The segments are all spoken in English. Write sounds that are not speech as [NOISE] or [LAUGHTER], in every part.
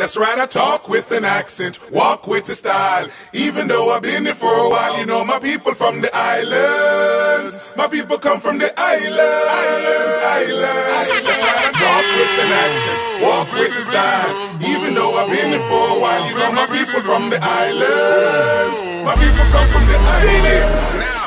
That's right, I talk with an accent, walk with a style. Even though I've been here for a while, you know my people from the islands. My people come from the islands, islands. That's right, I talk with an accent, walk with a style. Even though I've been here for a while, you know my people from the islands. My people come from the islands.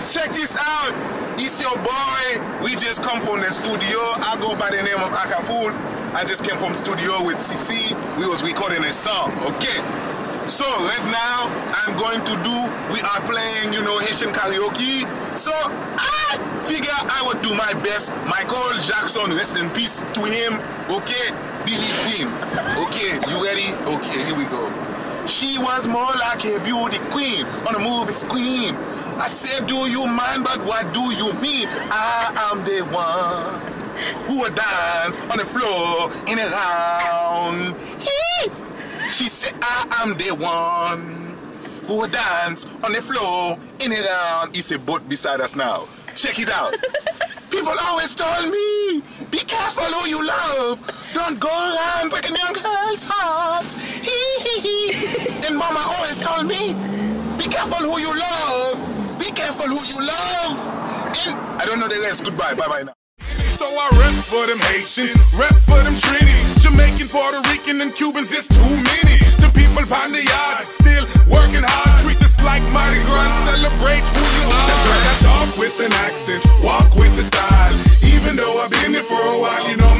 Check this out. It's your boy. We just come from the studio. I go by the name of Akaful. I just came from studio with CC. We was recording a song. Okay. So right now, I'm going to do, we are playing, you know, Haitian karaoke. So I figure I would do my best. Michael Jackson, rest in peace to him. Okay. Believe him. Okay. You ready? Okay. Here we go. She was more like a beauty queen on a movie screen. I said, do you mind, but what do you mean? I am the one who would dance on the floor in a round. She said, I am the one who would dance on the floor in a round. It's a boat beside us now. Check it out. [LAUGHS] People always told me, be careful who you love. Don't go around breaking young girls' hearts. Mama always told me, be careful who you love. Be careful who you love. And I don't know the rest. Goodbye. Bye bye now. So I rep for them Haitians, rep for them Trini, Jamaican, Puerto Rican, and Cubans. It's too many. The people behind the yard still working hard. Treat this like Mardi Gras. Celebrate who you are. That's right. I talk with an accent, walk with a style. Even though I've been here for a while, you know